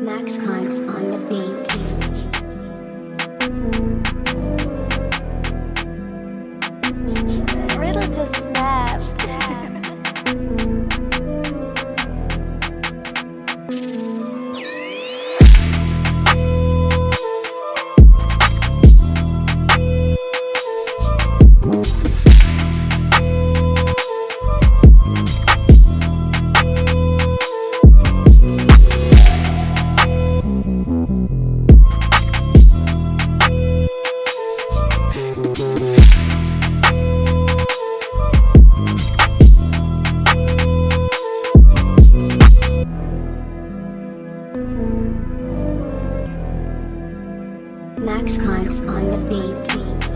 Max Conks on the beat. Max Cons on the beat.